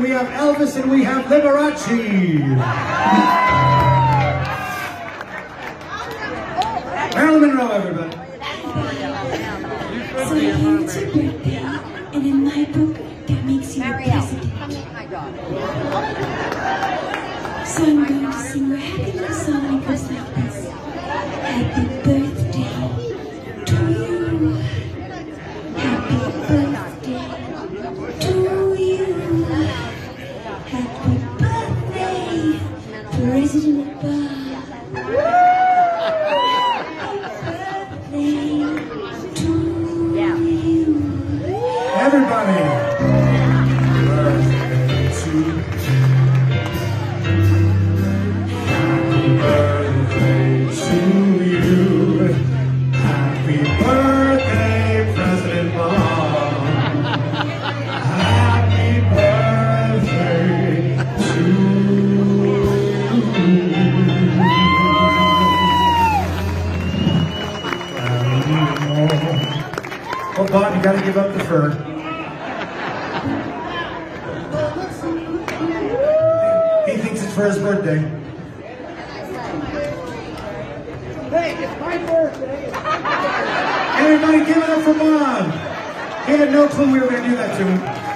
we have Elvis and we have Liberace. Marilyn Monroe, everybody. So here it's your birthday, and in my book, that makes you a president. So I'm going to sing a happy little song that goes like this. Happy birthday to you. Happy birthday to you. Happy birthday, President Bob. Happy. Everybody. Birthday to you. Happy birthday, Oh, Bob, you gotta give up the fur. He thinks it's for his birthday. Hey, it's my birthday. Everybody give it up for Bob. He had no clue we were to do that to him.